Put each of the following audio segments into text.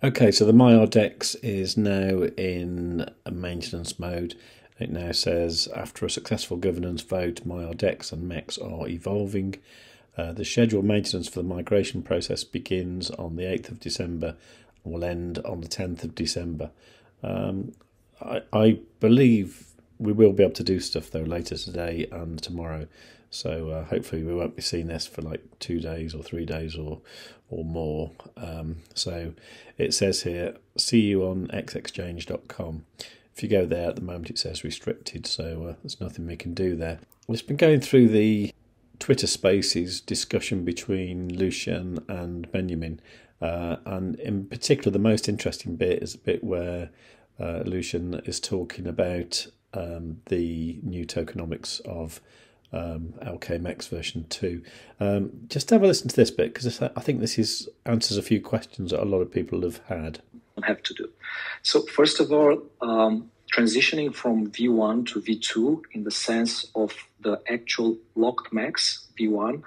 Okay, so the Maiar DEX is now in maintenance mode. It now says after a successful governance vote, Maiar DEX and MEX are evolving. Uh, the scheduled maintenance for the migration process begins on the 8th of December and will end on the 10th of December. Um, I, I, believe we will be able to do stuff though later today and tomorrow. So uh, hopefully we won't be seeing this for like two days or three days or or more. Um, so it says here, see you on xexchange.com. If you go there at the moment, it says restricted, so uh, there's nothing we can do there. It's been going through the Twitter Spaces discussion between Lucian and Beniamin, uh, and in particular, the most interesting bit is a bit where uh, Lucian is talking about um, the new tokenomics of um, LKMEX version 2. Um, just have a listen to this bit because I think this is answers a few questions that a lot of people have had. Have to do. So, first of all, um, transitioning from V1 to V2 in the sense of the actual locked MEX V1,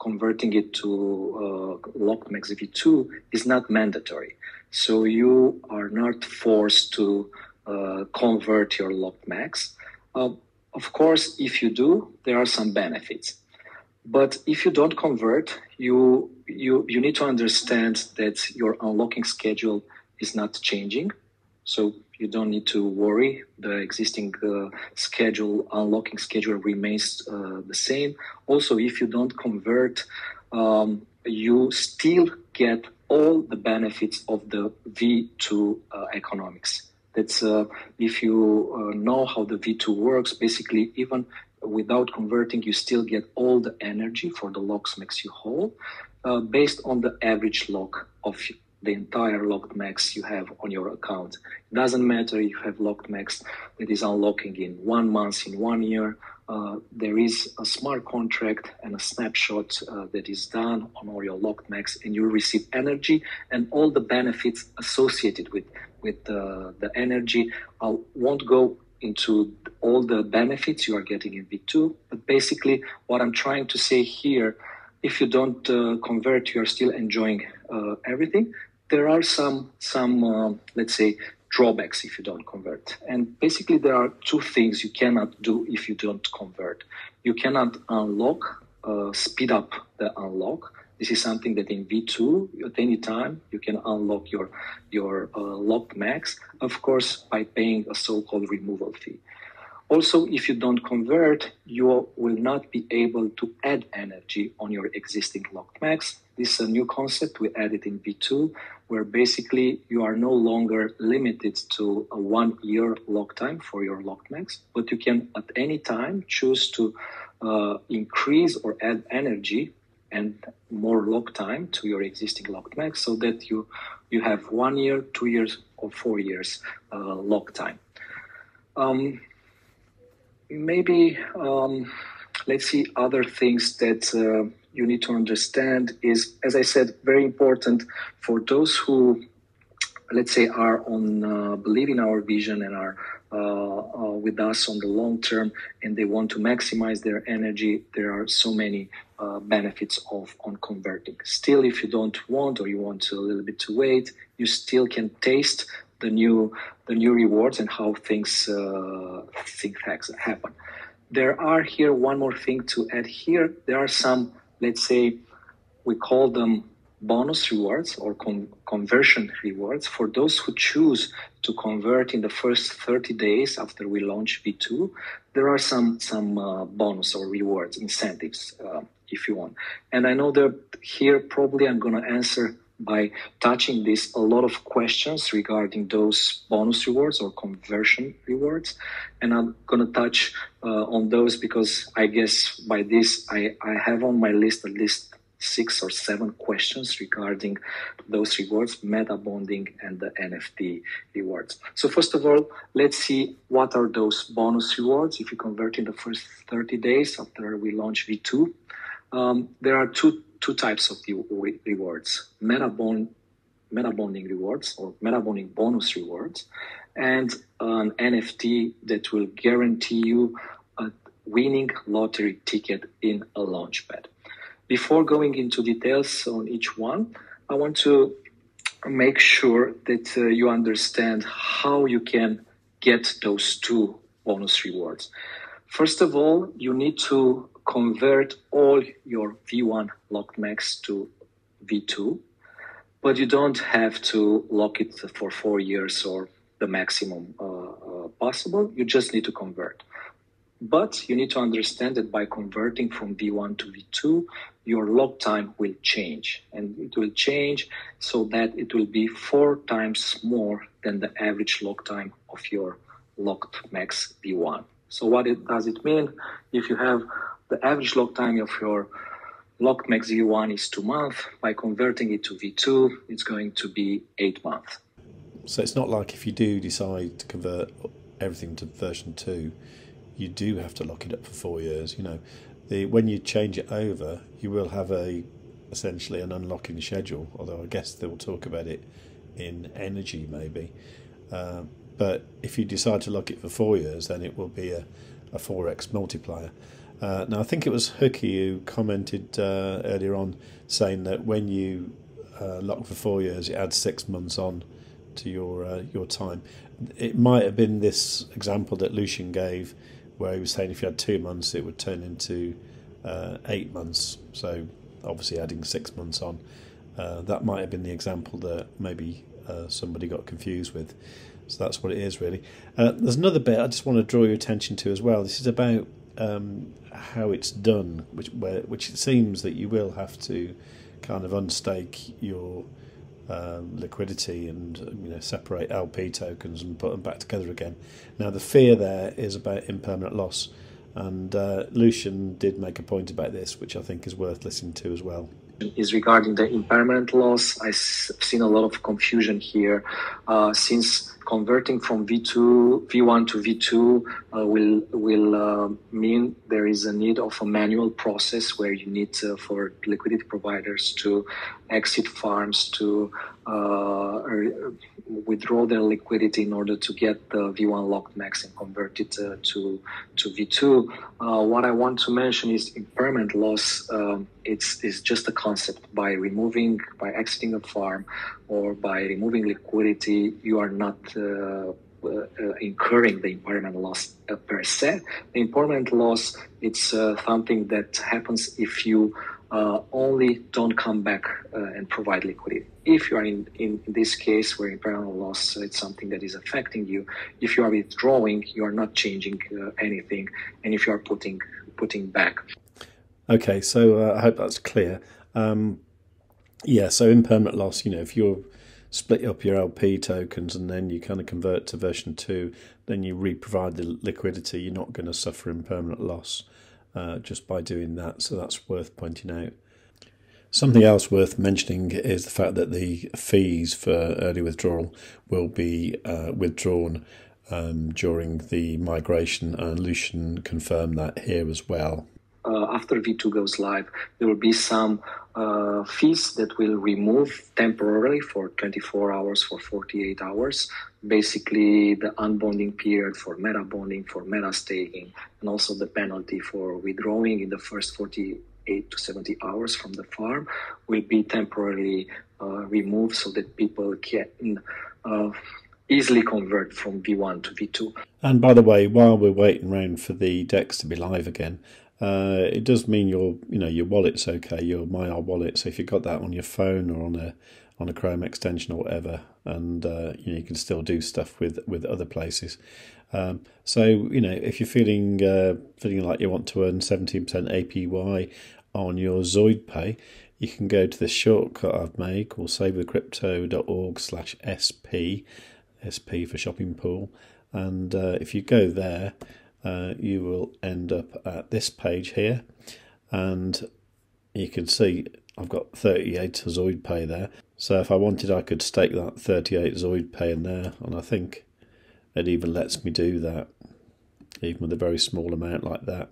converting it to uh, locked MEX V2 is not mandatory. So, you are not forced to uh, convert your locked MEX. Uh, of course, if you do, there are some benefits. But if you don't convert, you you you need to understand that your unlocking schedule is not changing. So you don't need to worry. The existing uh, schedule, unlocking schedule remains uh, the same. Also, if you don't convert, um, you still get all the benefits of the V2 uh, economics. Uh, if you uh, know how the V2 works, basically, even without converting, you still get all the energy for the locks MEX you hold uh, based on the average lock of the entire locked MEX you have on your account. It doesn't matter if you have locked MEX that is unlocking in one month, in one year. Uh, there is a smart contract and a snapshot uh, that is done on all your locked MEX, and you receive energy and all the benefits associated with with the, the energy. I won't go into all the benefits you are getting in V2, but basically what I'm trying to say here, if you don't uh, convert, you are still enjoying uh, everything. There are some, some uh, let's say, drawbacks if you don't convert. And basically, there are two things you cannot do if you don't convert. You cannot unlock, uh, speed up the unlock this is something that in V2 at any time you can unlock your your uh, locked MEX, of course by paying a so-called removal fee. Also, if you don't convert, you will not be able to add energy on your existing locked MEX. This is a new concept we added in V2, where basically you are no longer limited to a one year lock time for your locked MEX, but you can at any time choose to uh, increase or add energy and more lock time to your existing locked MEX so that you you have one year, two years, or four years uh, lock time. Um, maybe um, let's see other things that uh, you need to understand is, as I said, very important for those who, let's say, are on uh, believe in our vision and are uh, uh, with us on the long term and they want to maximize their energy, there are so many uh, benefits of on converting. Still, if you don't want or you want a little bit to wait, you still can taste the new the new rewards and how things uh, things happen. There are here one more thing to add here. There are some, let's say, we call them bonus rewards or con- conversion rewards for those who choose to convert in the first 30 days after we launch V2. There are some some uh, bonus or rewards incentives uh, if you want. And I know that here probably I'm going to answer by touching this a lot of questions regarding those bonus rewards or conversion rewards and i'm going to touch uh, on those because i guess by this I, I have on my list at least six or seven questions regarding those rewards, meta bonding and the NFT rewards. So first of all, let's see what are those bonus rewards if you convert in the first 30 days after we launch V2. Um, there are two two types of rewards: meta bond, meta bonding rewards or meta bonding bonus rewards, and an NFT that will guarantee you a winning lottery ticket in a launchpad. Before going into details on each one, I want to make sure that uh, you understand how you can get those two bonus rewards. First of all, you need to convert all your V1 locked MEX to V2, but you don't have to lock it for four years or the maximum uh, uh, possible. You just need to convert. But you need to understand that by converting from V1 to V2, your lock time will change. And it will change so that it will be four times more than the average lock time of your locked MEX V1. So what it, does it mean? If you have the average lock time of your locked MEX V1 is two months, by converting it to V2, it's going to be eight months. So it's not like if you do decide to convert everything to version two, you do have to lock it up for four years. You know, the when you change it over, you will have a essentially an unlocking schedule. Although I guess they'll talk about it in energy maybe. Uh, but if you decide to lock it for four years, then it will be a, a 4x multiplier. Uh, now, I think it was Hooky who commented uh, earlier on saying that when you uh, lock for four years, it adds six months on to your uh, your time. It might have been this example that Lucian gave where he was saying if you had two months, it would turn into uh, eight months. So obviously adding six months on. Uh, that might have been the example that maybe uh, somebody got confused with. So that's what it is really. Uh, there's another bit I just want to draw your attention to as well. This is about um, how it's done, which where, which it seems that you will have to kind of unstake your um, liquidity and you know separate LP tokens and put them back together again. Now the fear there is about impermanent loss, and uh, Lucian did make a point about this, which I think is worth listening to as well. Is regarding the impermanent loss. I've seen a lot of confusion here uh, since converting from V2 V1 to V2 uh, will will uh, mean there is a need of a manual process where you need uh, for liquidity providers to exit farms to uh, withdraw their liquidity in order to get the V1 locked MEX and convert it uh, to to V2. Uh, what I want to mention is impermanent loss. Um, it's, it's just a concept. By removing, by exiting a farm, or by removing liquidity, you are not incurring the impermanent loss uh, per se. The impermanent loss it's uh, something that happens if you uh, only don't come back uh, and provide liquidity. If you are in, in, this case where impermanent loss uh, it's something that is affecting you, if you are withdrawing, you are not changing uh, anything, and if you are putting putting back. Okay, so uh, I hope that's clear. Um, yeah, so impermanent loss. You know, if you're split up your LP tokens and then you kind of convert to version two, then you re-provide the liquidity. You're not going to suffer impermanent loss uh, just by doing that. So that's worth pointing out. Something else worth mentioning is the fact that the fees for early withdrawal will be uh, withdrawn um, during the migration, and Lucian confirmed that here as well. Uh, after V2 goes live, there will be some uh, fees that will remove temporarily for 24 hours, for 48 hours, basically the unbonding period for meta bonding, for meta staking, and also the penalty for withdrawing in the first 48 to 70 hours from the farm will be temporarily uh, removed so that people can uh, easily convert from V1 to V2. And by the way, while we're waiting around for the DEX to be live again, uh, it does mean your you know your wallet's okay, your Maiar wallet. So if you've got that on your phone or on a on a Chrome extension or whatever, and uh, you know you can still do stuff with with other places. Um, so you know if you're feeling uh, feeling like you want to earn 17% APY on your ZoidPay, you can go to the shortcut I've made called savewithcrypto.org slash SP, SP for shopping pool. And uh, if you go there, uh, you will end up at this page here. And you can see I've got 38 ZoidPay there. So if I wanted, I could stake that 38 ZoidPay in there. And I think it even lets me do that, even with a very small amount like that.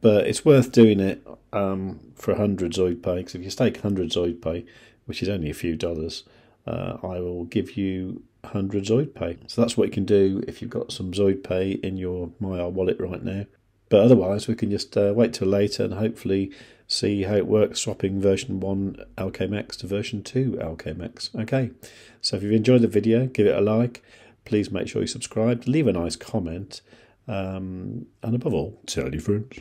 But it's worth doing it um, for 100 ZoidPay, because if you stake 100 ZoidPay, which is only a few dollars, uh, I will give you 100 ZoidPay. So that's what you can do if you've got some ZoidPay in your Maiar wallet right now. But otherwise, we can just uh, wait till later and hopefully see how it works swapping version 1 LKMEX to version 2 LKMEX. Okay, so if you've enjoyed the video, give it a like. Please make sure you subscribe, leave a nice comment, um, and above all, tell your friends.